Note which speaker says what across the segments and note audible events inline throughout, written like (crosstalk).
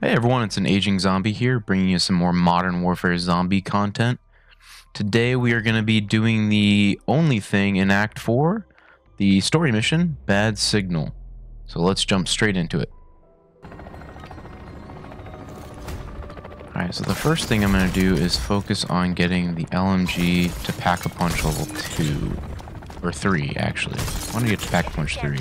Speaker 1: Hey everyone, it's an aging zombie here, bringing you some more Modern Warfare zombie content. Today we are going to be doing the only thing in Act 4, the story mission, Bad Signal. So let's jump straight into it. Alright, so the first thing I'm going to do is focus on getting the LMG to Pack-a-Punch level 2. Or 3, actually. I want to get to Pack-a-Punch 3.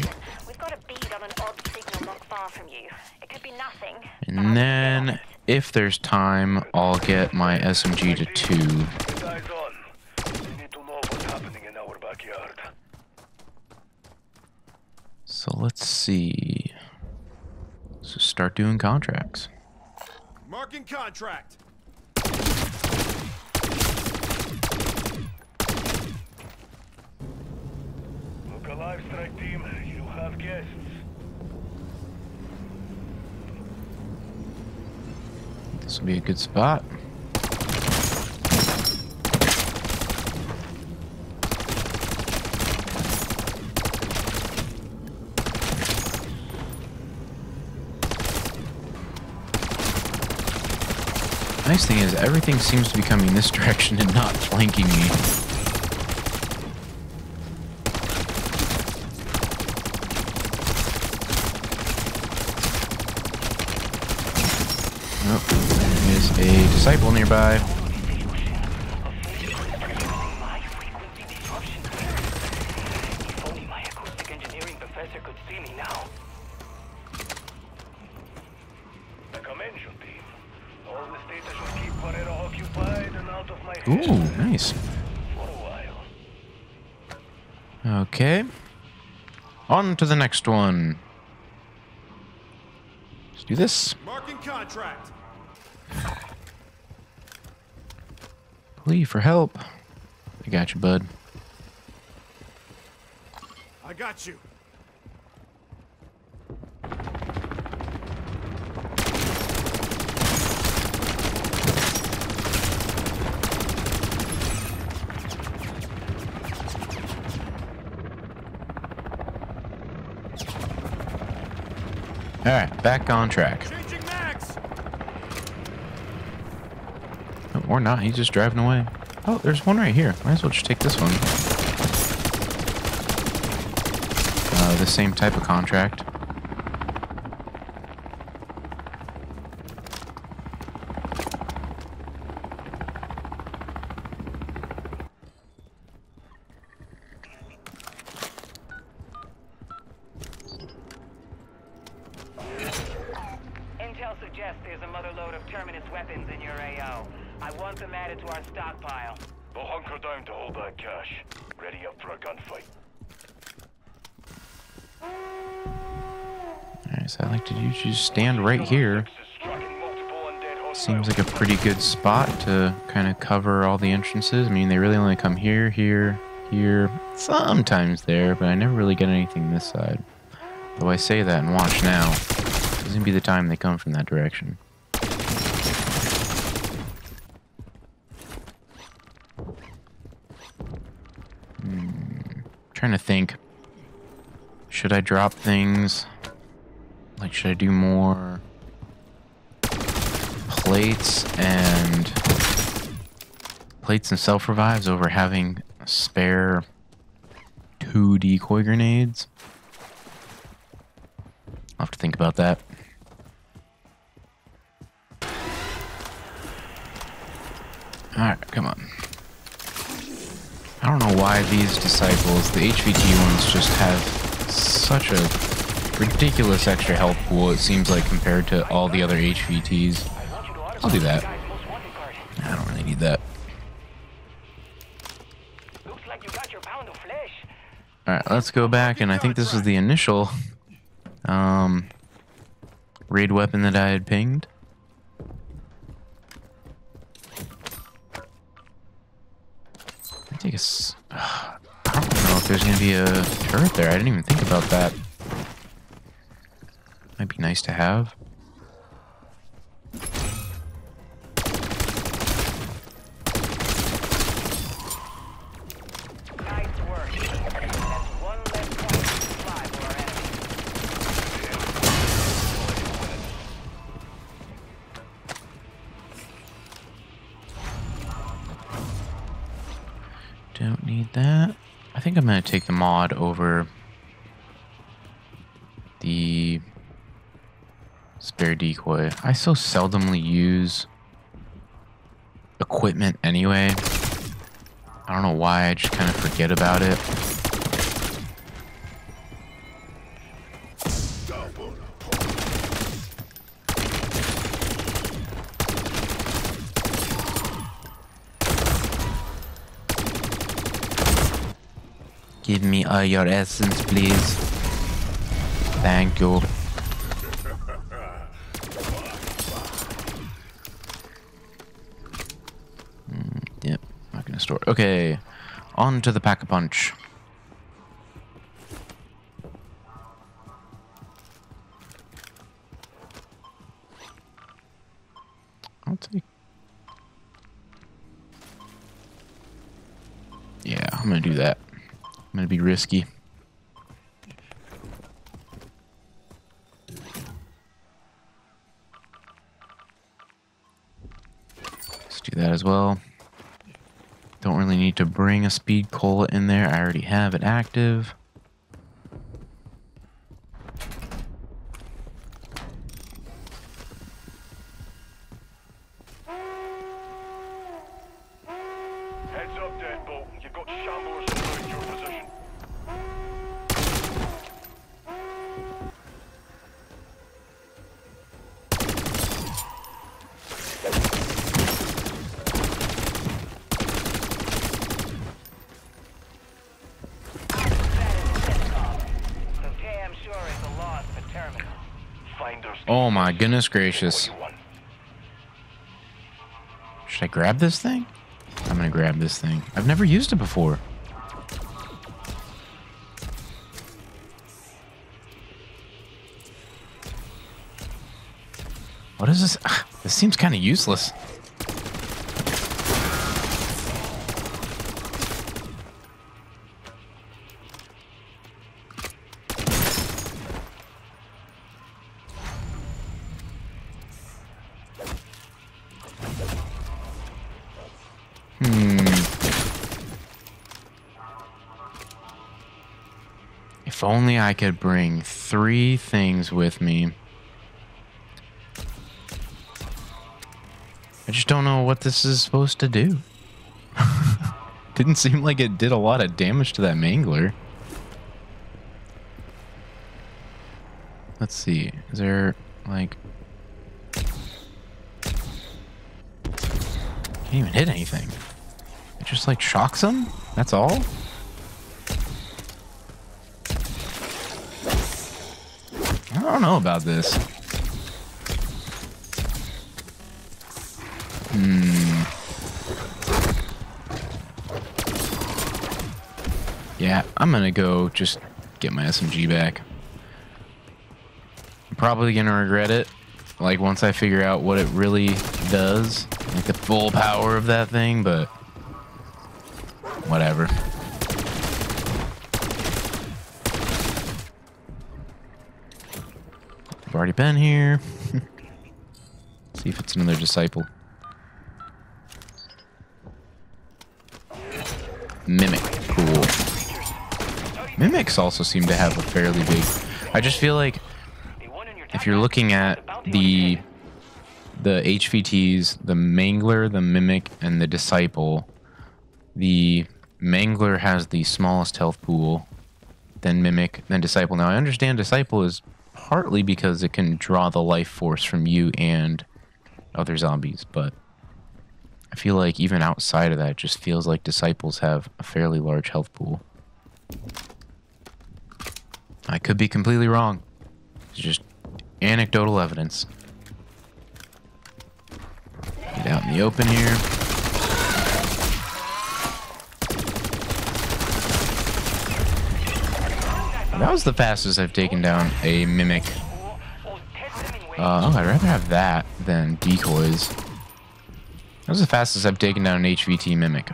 Speaker 1: And then, if there's time, I'll get my SMG to 2.
Speaker 2: Get eyes on. We need to know what's happening in our backyard.
Speaker 1: So let's see. So start doing contracts.
Speaker 3: Marking contract.
Speaker 2: Look alive, strike team. You have guests.
Speaker 1: This will be a good spot. Nice thing is, everything seems to be coming this (laughs) direction and not flanking me. Nope. There is a disciple nearby.
Speaker 2: If only my acoustic engineering professor could see me now. The convention team. All the data should keep Pereira occupied and out of my head
Speaker 1: Ooh, nice. Okay. On to the next one. Let's do this.
Speaker 3: Marking contract.
Speaker 1: Plea for help. I got you, bud.
Speaker 3: I got you.
Speaker 1: Alright, back on track. Or not, he's just driving away. Oh, there's one right here. Might as well just take this one. Uh, the same type of contract.
Speaker 4: Intel suggests there's a mother load of Terminus weapons in your AO. I want them added to our stockpile.
Speaker 2: We'll hunker down to hold that cache. Ready up for a gunfight.
Speaker 1: Alright, so I like to usually just stand right here. Seems like a pretty good spot to kind of cover all the entrances. I mean, they really only come here, here, here, sometimes there, but I never really get anything this side. Though I say that and watch now. This is gonna be the time they come from that direction. Hmm, trying to think. Should I drop things? Like, should I do more? plates and plates and self revives over having spare two decoy grenades. I'll have to think about that. Alright, come on. I don't know why these disciples, the HVT ones, just have such a ridiculous extra health pool, it seems like, compared to all the other HVTs. I'll do that. I don't really need that. Alright, let's go back, and I think this was the initial um, raid weapon that I had pinged. I think it's. (sighs) I don't know if there's gonna be a turret there. I didn't even think about that. Might be nice to have.
Speaker 4: Don't
Speaker 1: need that. I think I'm going to take the mod over decoy. I so seldomly use equipment anyway. I don't know why, I just kind of forget about it. Give me all your essence, please. Thank you. Mm, yep, not gonna store. Okay, on to the pack a punch. I'll take. Yeah, I'm gonna do that. I'm gonna be risky. Let's do that as well. Really need to bring a speed cola in there. I already have it active. Goodness gracious. Should I grab this thing? I'm gonna grab this thing. I've never used it before. What is this? Ah, This seems kind of useless. Only I could bring three things with me. I just don't know what this is supposed to do. (laughs) Didn't seem like it did a lot of damage to that mangler. Let's see. Is there like can't even hit anything. It just like shocks them? That's all? I don't know about this. Hmm. Yeah, I'm gonna go just get my SMG back. I'm probably gonna regret it. Like once I figure out what it really does, like the full power of that thing, but whatever. Already been here. (laughs) See if it's another disciple. Mimic. Cool. Mimics also seem to have a fairly big. I just feel like if you're looking at the the HVTs, the Mangler, the Mimic, and the Disciple, the Mangler has the smallest health pool, then Mimic, then Disciple. Now I understand Disciple is partly because it can draw the life force from you and other zombies, but I feel like even outside of that, it just feels like Disciples have a fairly large health pool. I could be completely wrong. It's just anecdotal evidence. Get out in the open here. That was the fastest I've taken down a mimic. Uh, oh, I'd rather have that than decoys. That was the fastest I've taken down an HVT mimic.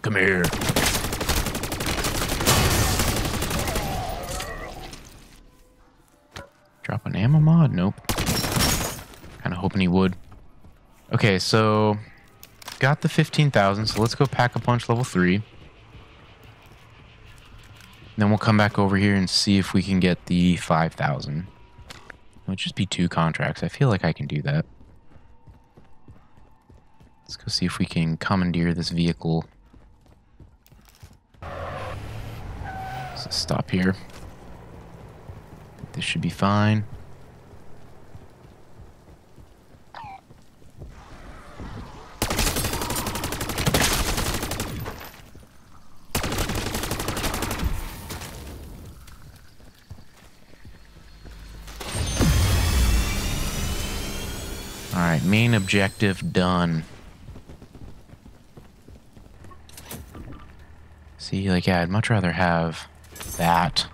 Speaker 1: Come here. Drop an ammo mod? Nope. Kinda hoping he would. Okay, so got the 15,000, so let's go pack a punch level 3. Then we'll come back over here and see if we can get the 5,000. It'll just be two contracts. I feel like I can do that. Let's go see if we can commandeer this vehicle. Stop here. This should be fine. Alright, main objective done. See, like, yeah, I'd much rather have that.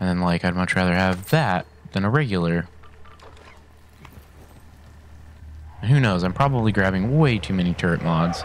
Speaker 1: And then, like, I'd much rather have that than a regular. Who knows, I'm probably grabbing way too many turret mods.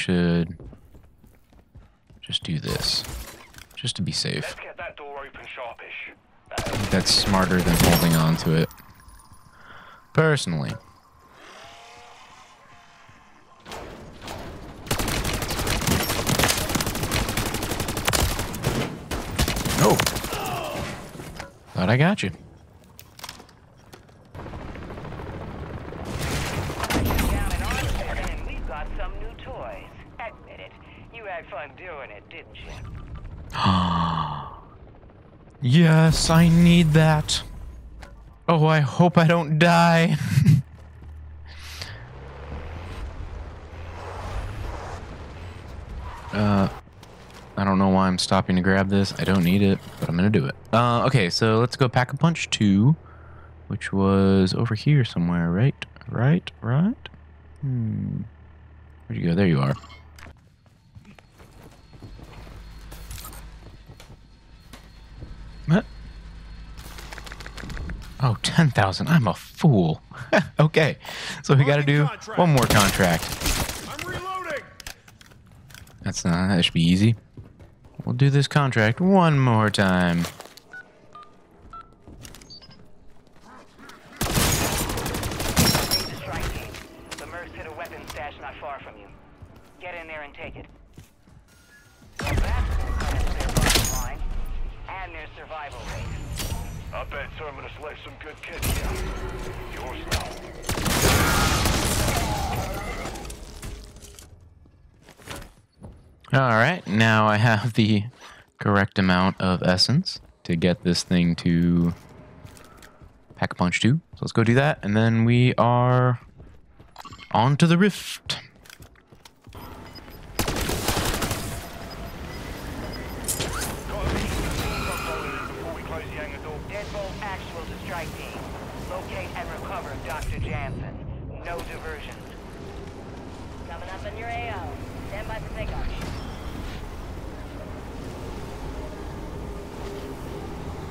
Speaker 1: Should just do this. Just to be safe.
Speaker 2: Let's get that door open sharpish.
Speaker 1: I think that's smarter than holding on to it. Personally. No! Thought I got you.
Speaker 4: Down in Arlington, and we've got some new toys. Admit it. You had fun doing it, didn't you?
Speaker 1: Yes, I need that. Oh, I hope I don't die. (laughs) uh, I don't know why I'm stopping to grab this. I don't need it, but I'm gonna do it. Uh, okay, so let's go pack a punch two, which was over here somewhere, right? Right? Right? Hmm. Where'd you go? There you are. Oh, 10,000. I'm a fool. okay. So we got to do
Speaker 3: contract.
Speaker 1: one more contract.
Speaker 3: I'm reloading.
Speaker 1: That's not, that should be easy. We'll do this contract one more time.
Speaker 4: Raise the strike team. The Mercs hit a weapons stash not far from you. Get in there and take it. Well, that's gonna come into their bottom line and their survival rate.
Speaker 2: I bet Terminus left some good kids here. Yours now.
Speaker 1: All right. Now I have the correct amount of essence to get this thing to pack a punch two. So let's go do that. And then we are on to the rift.
Speaker 2: Got a mission to sort something before we close the hangar door.
Speaker 4: Deadbolt actual to strike team. Locate and recover Dr. Jansen. No diversions.
Speaker 5: Coming up in your AO. Stand by for takeoff.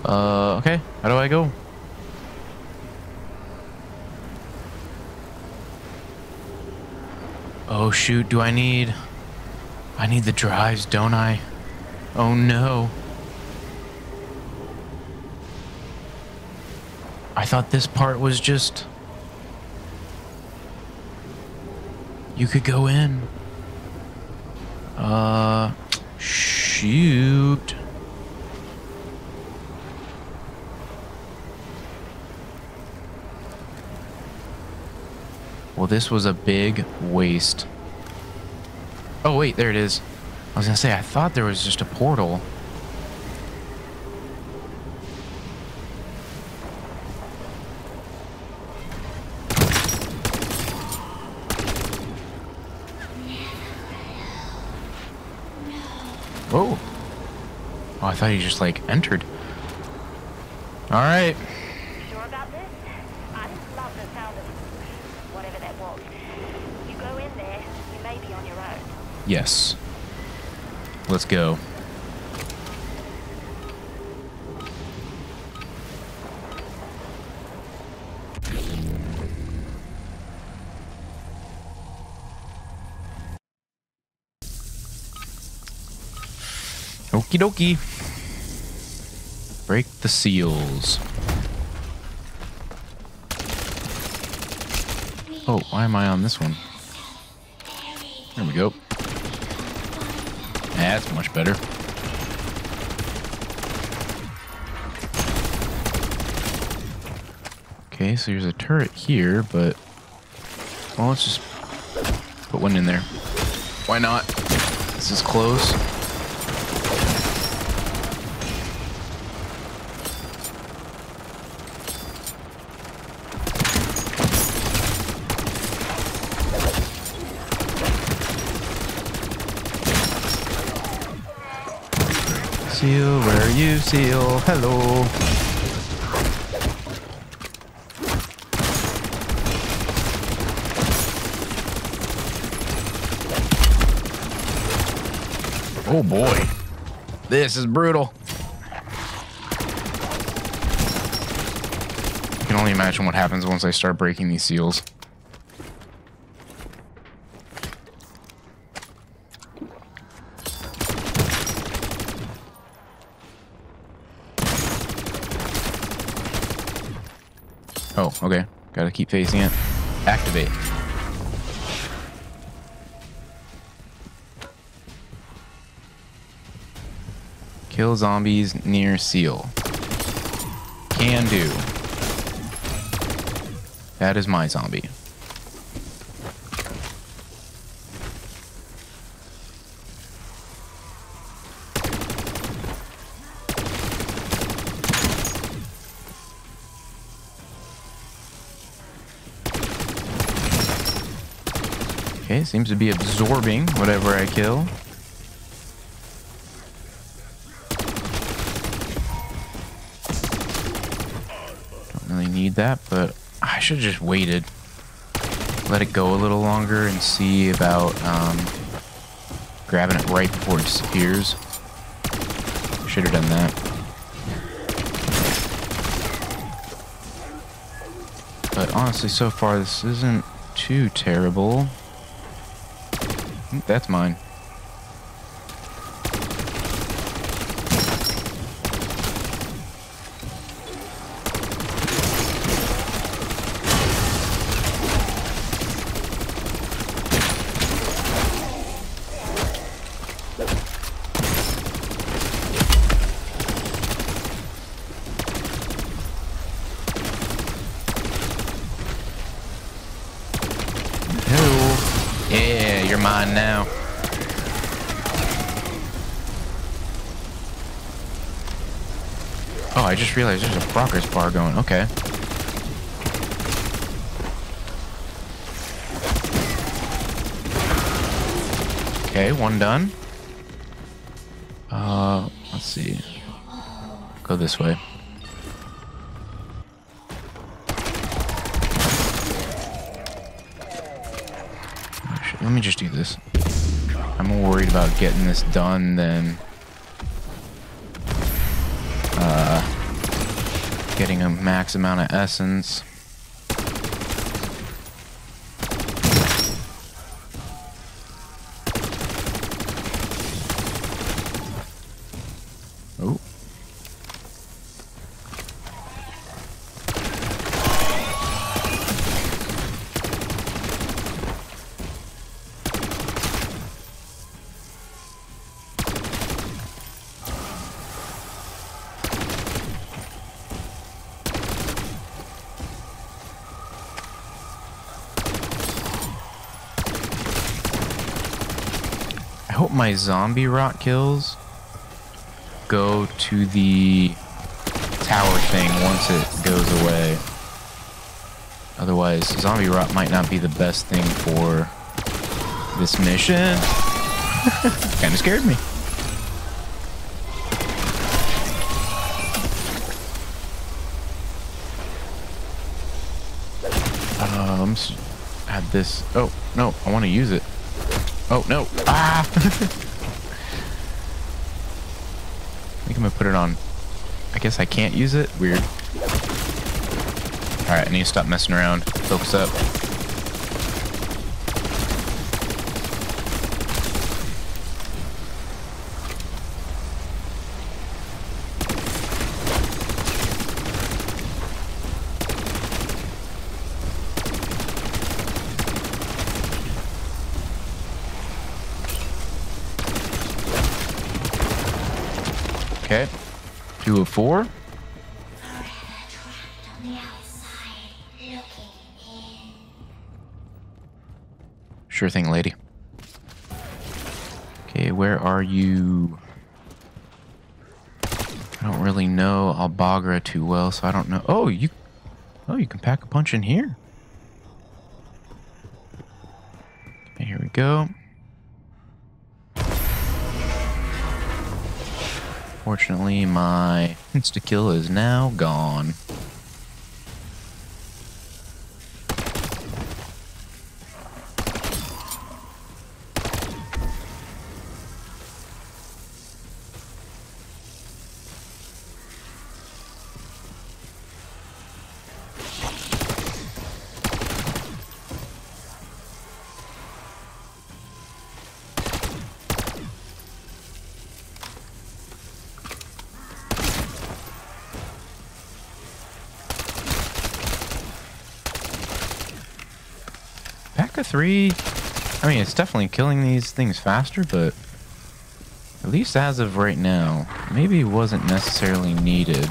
Speaker 1: Uh, okay. How do I go? Oh shoot, do I need... I need the drives, don't I? Oh no. I thought this part was just... You could go in. Uh... Shoot. Well, this was a big waste. Oh, wait, there it is. I was gonna say, I thought there was just a portal. Whoa. Oh, I thought he just like entered. All right.
Speaker 5: Sure about this? I didn't love the sound of whatever that was. You go in there, you may be on your own.
Speaker 1: Yes. Let's go. Okie dokie. Break the seals. Oh, why am I on this one? There we go. That's much better. Okay, so there's a turret here, but... Well, let's just put one in there. Why not? This is close. Seal, where are you, Seal? Hello. Oh boy. This is brutal. I can only imagine what happens once I start breaking these seals. Oh, okay. Gotta keep facing it. Activate. Kill zombies near seal. Can do. That is my zombie. Seems to be absorbing whatever I kill. Don't really need that, but I should have just waited. Let it go a little longer and see about um, grabbing it right before it disappears. Should have done that. But honestly, so far, this isn't too terrible. That's mine. Hello. Yeah, you're mine now. Oh, I just realized there's a progress bar going. Okay. Okay, one done. Uh, let's see. Go this way. Let me just do this. I'm more worried about getting this done than getting a max amount of essence. my zombie rot kills go to the tower thing once it goes away. Otherwise, zombie rot might not be the best thing for this mission. (laughs) kind of scared me. Um, add this. Oh, no, I want to use it. Oh no! Ah! (laughs) I think I'm gonna put it on. I guess I can't use it. Weird. All right, I need to stop messing around. Focus up. Okay. Two of four. Sure thing, lady. Okay, where are you? I don't really know Al Bagra too well, so I don't know. Oh, you. Oh, you can pack a punch in here. Okay, here we go. Fortunately, my insta kill is now gone. Of three. I mean, it's definitely killing these things faster, but at least as of right now, maybe wasn't necessarily needed.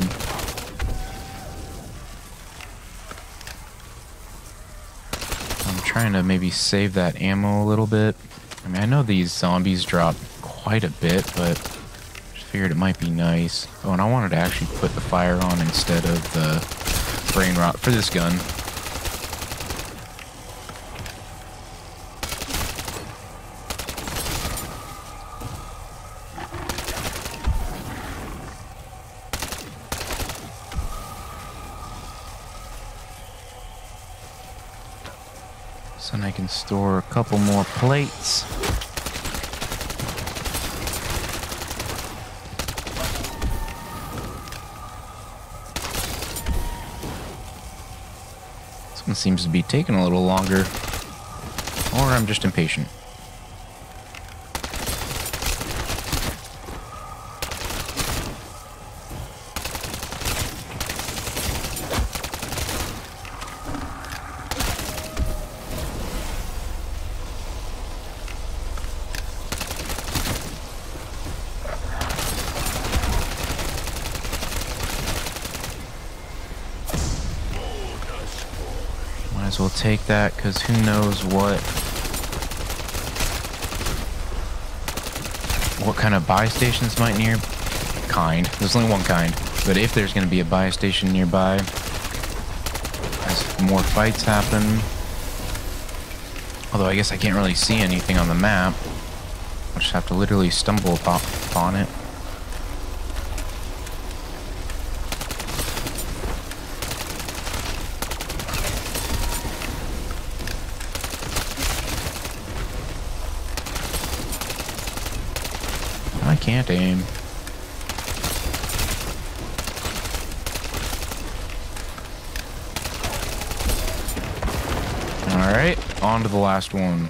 Speaker 1: I'm trying to maybe save that ammo a little bit. I mean, I know these zombies drop quite a bit, but just figured it might be nice. Oh, and I wanted to actually put the fire on instead of the brain rot for this gun. Couple more plates. This one seems to be taking a little longer. Or I'm just impatient. Well take that, because who knows what... What kind of buy stations might near... Kind. There's only one kind. But if there's going to be a buy station nearby, as more fights happen... Although I guess I can't really see anything on the map. I'll just have to literally stumble upon it. I can't aim. Alright, on to the last one.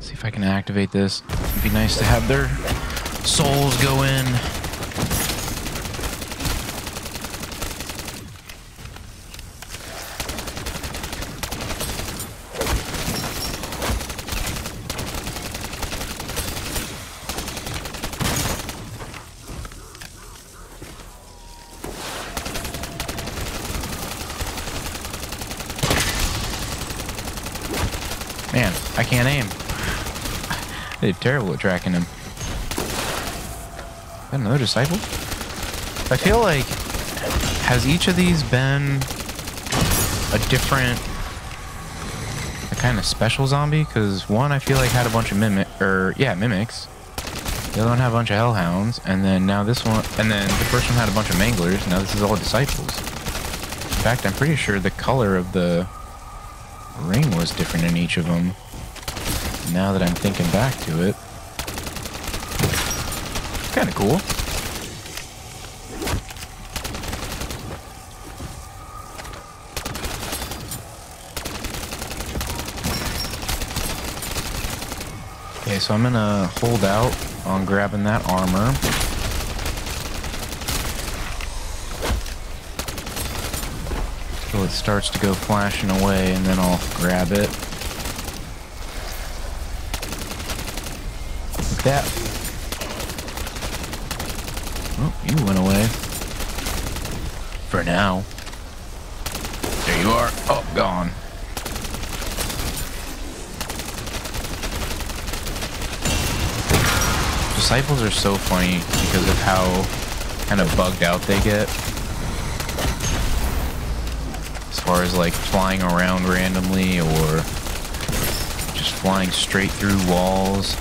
Speaker 1: See if I can activate this. It'd be nice to have their souls go in. Man, I can't aim. They're terrible at tracking him. That another disciple? I feel like has each of these been a different, a kind of special zombie. Because one, I feel like had a bunch of mimic, or yeah, mimics. The other one had a bunch of hellhounds, and then now this one, and then the first one had a bunch of manglers. Now this is all disciples. In fact, I'm pretty sure the color of the ring was different in each of them. Now that I'm thinking back to it, kind of cool. Okay, so I'm gonna hold out on grabbing that armor. Till it starts to go flashing away, and then I'll grab it. That. Oh, you went away. For now. There you are. Oh, gone. Disciples are so funny because of how kind of bugged out they get. As far as like flying around randomly or just flying straight through walls.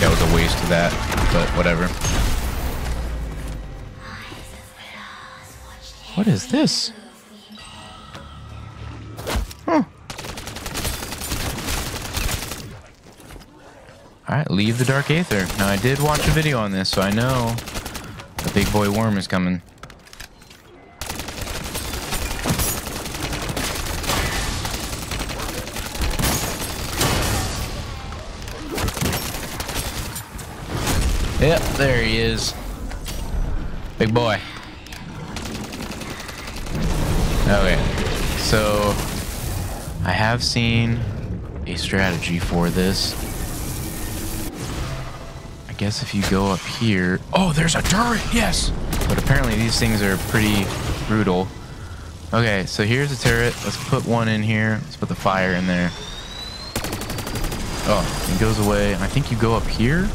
Speaker 1: Like that was a waste of that, but whatever. What is this? Huh. Alright, leave the Dark Aether. Now, I did watch a video on this, so I know the big boy worm is coming. Yep, there he is. Big boy. Okay, so I have seen a strategy for this. I guess if you go up here. Oh, there's a turret! Yes! But apparently these things are pretty brutal. Okay, so here's a turret. Let's put one in here. Let's put the fire in there. Oh, it goes away. And I think you go up here.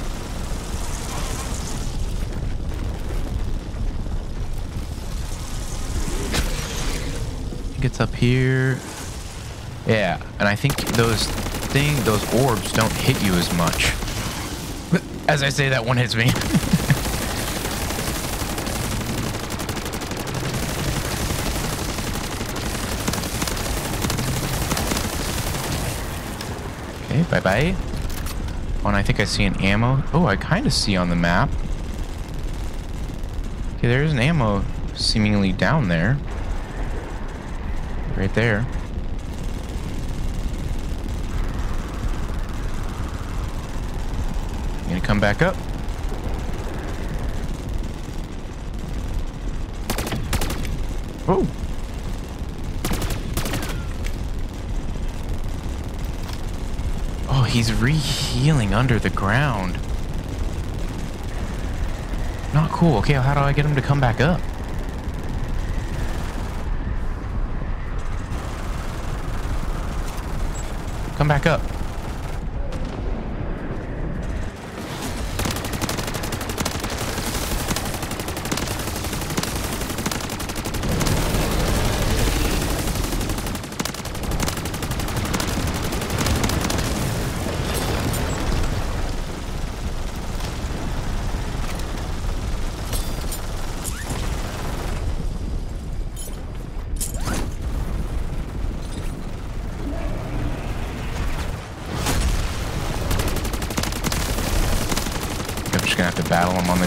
Speaker 1: Gets up here. Yeah, and I think those thing, those orbs don't hit you as much. (laughs) As I say, that one hits me. (laughs) okay, bye bye. Oh, and I think I see an ammo. Oh, I kind of see on the map. Okay, there's an ammo seemingly down there. Right there. You gonna come back up? Oh. Oh, he's re-healing under the ground. Not cool. Okay, how do I get him to come back up? Come back up.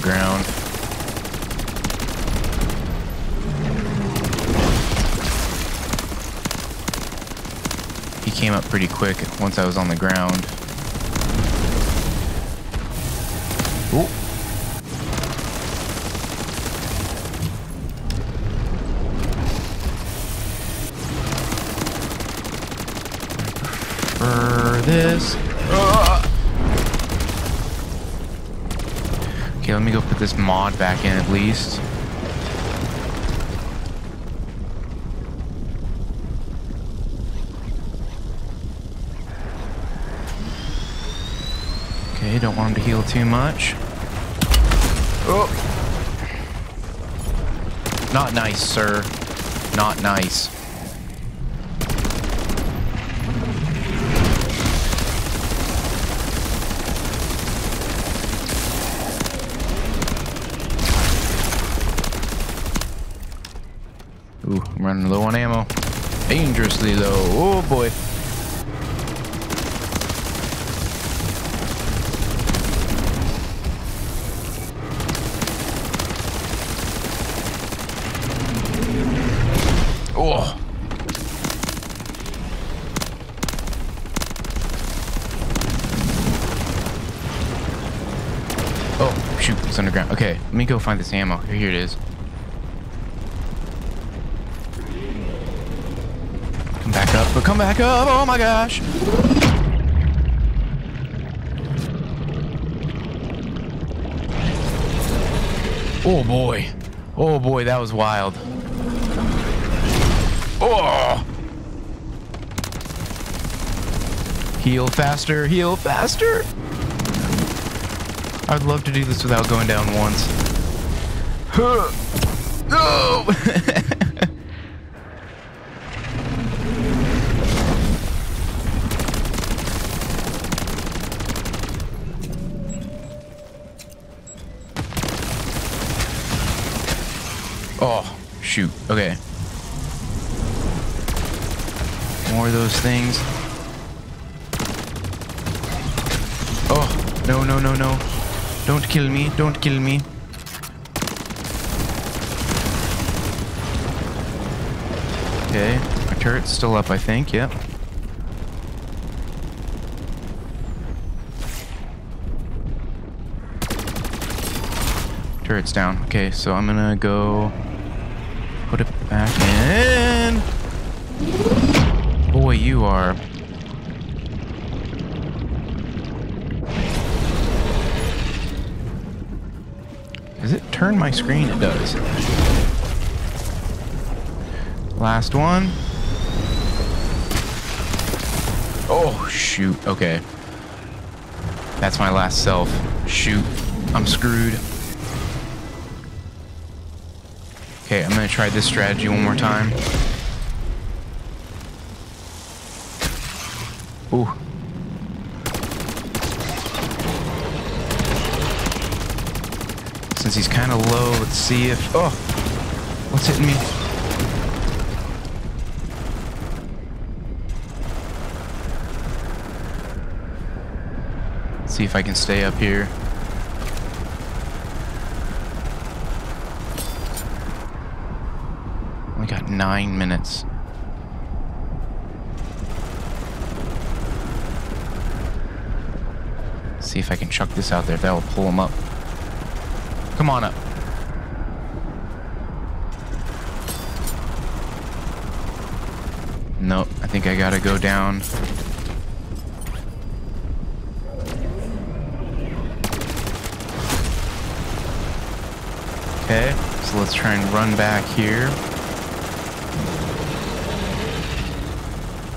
Speaker 1: Ground. He came up pretty quick once I was on the ground. back in at least. Okay, don't want him to heal too much. Oh! Not nice, sir. Not nice. I'm running low on ammo. Dangerously low. Oh boy. Oh. Oh, shoot, it's underground. Okay, let me go find this ammo. Here it is. Come back up, but come back up. Oh my gosh. Oh boy. Oh boy, that was wild. Oh! Heal faster, heal faster! I'd love to do this without going down once. (laughs) Oh, (laughs) shoot. Okay. More of those things. Oh, no, no, no, no. Don't kill me. Don't kill me. Okay, my turret's still up, I think. Yep. Turret's down. Okay, so I'm gonna go back in. Boy, you are. Does it turn my screen? It does. Last one. Oh, shoot. Okay. That's my last self. Shoot. I'm screwed. Okay, I'm gonna try this strategy one more time. Ooh. Since he's kind of low, let's see if... Oh! What's hitting me? see if I can stay up here. Only got nine minutes. See if I can chuck this out there. That will pull him up. Come on up. Nope, I think I gotta go down. Okay, so let's try and run back here.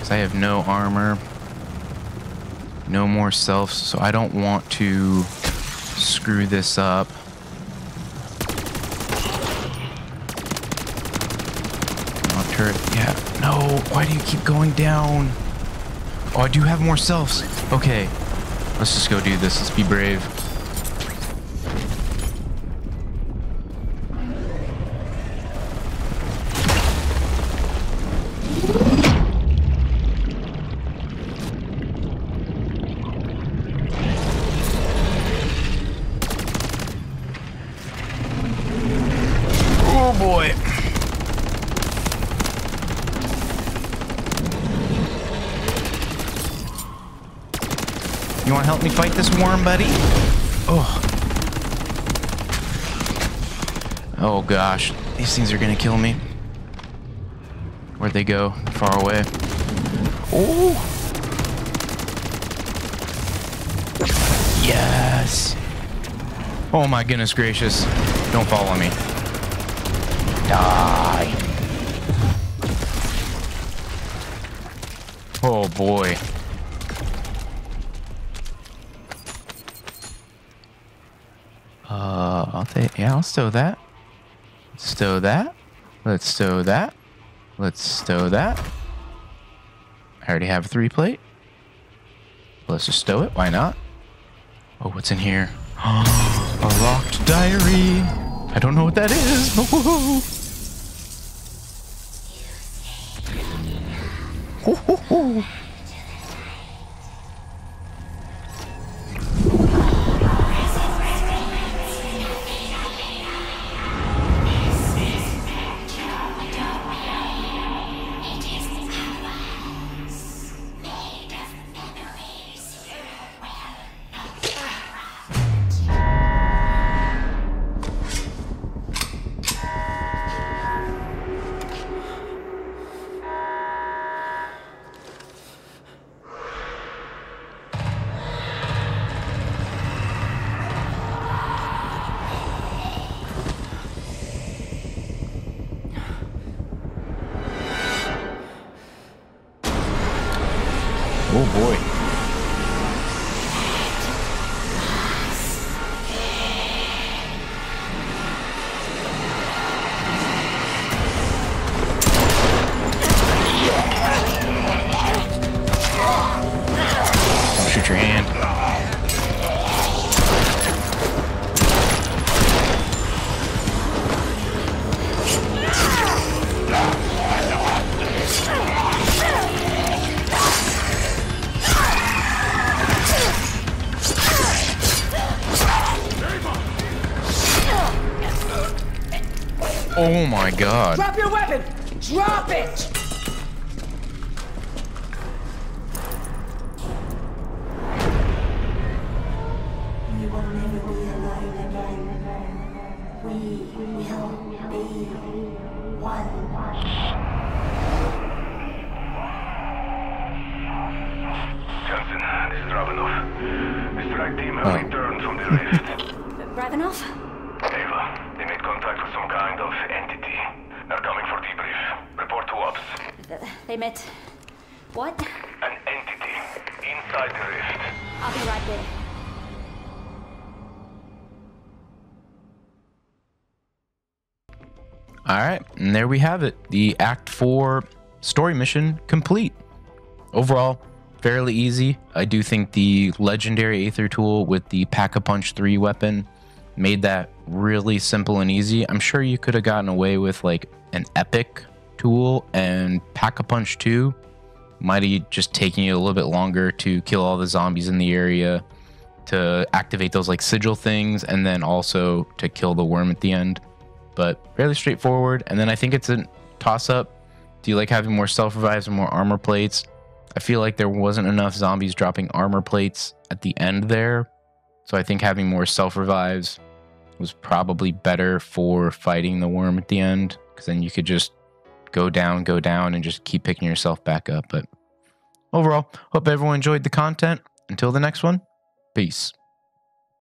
Speaker 1: Because I have no armor. No more selves, so I don't want to screw this up. Yeah. No. Why do you keep going down? Oh, I do have more selves. Okay. Let's just go do this. Let's be brave. These things are gonna kill me. Where'd they go? Far away. Oh. Yes. Oh my goodness gracious. Don't follow me. Die. Oh boy. Uh, I'll take. Yeah, I'll stow that. Stow that. Let's stow that. Let's stow that. I already have a three plate. Let's just stow it. Why not? Oh, what's in here? (gasps) a locked diary. I don't know what that is, (laughs) woohoo! Hoo, hoo, hoo. Oh boy.
Speaker 2: They
Speaker 5: met. What?
Speaker 2: An entity inside the rift.
Speaker 5: I'll be right there.
Speaker 1: All right, and there we have it. The Act 4 story mission complete. Overall, fairly easy. I do think the legendary Aether tool with the Pack a Punch 3 weapon made that really simple and easy. I'm sure you could have gotten away with like an epic tool and Pack a Punch too might have just taking you a little bit longer to kill all the zombies in the area, to activate those like sigil things, and then also to kill the worm at the end but fairly straightforward. And then I think it's a toss up. Do you like having more self revives and more armor plates? I feel like there wasn't enough zombies dropping armor plates at the end there. So I think having more self revives was probably better for fighting the worm at the end because then you could just go down, go down, and just keep picking yourself back up. But overall, hope everyone enjoyed the content. Until the next one, peace.